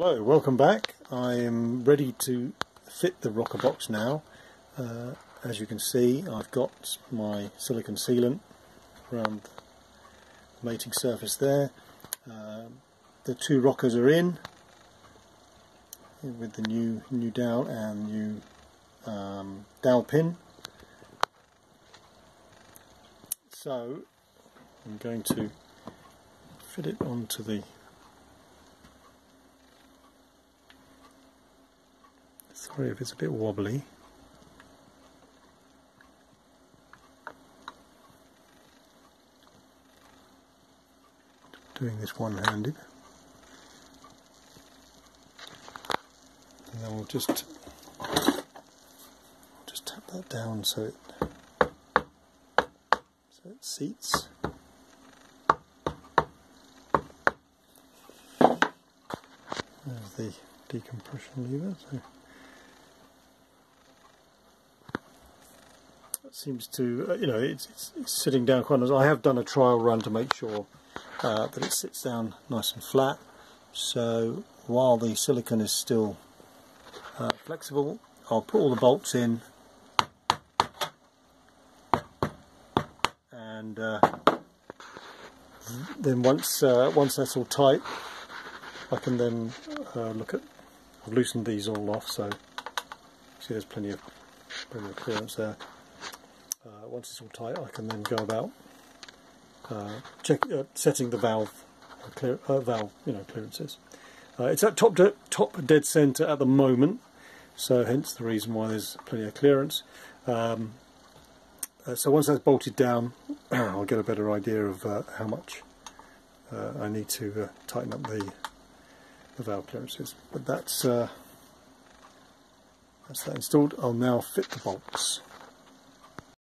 Hello, welcome back. I am ready to fit the rocker box now. Uh, as you can see I've got my silicon sealant around the mating surface there. Uh, the two rockers are in with the new new dowel and new um, dowel pin. So I'm going to fit it onto the Sorry if it's a bit wobbly. Doing this one-handed. And then we'll just just tap that down so it so it seats. There's the decompression lever. So that seems to, uh, you know, it's, it's, it's, sitting down quite nice. I have done a trial run to make sure uh, that it sits down nice and flat. So while the silicon is still uh, flexible, I'll put all the bolts in and uh, then once uh, once that's all tight, I can then uh, look at. I've loosened these all off, so see there's plenty of plenty of clearance there uh, once it's all tight I can then go about uh, check, uh, setting the valve uh, clear, uh, valve you know clearances. It's at top, de top dead centre at the moment so hence the reason why there's plenty of clearance. Um, so once that's bolted down I'll get a better idea of how much I need to tighten up the, the valve clearances. But that's that's that installed. I'll now fit the bolts.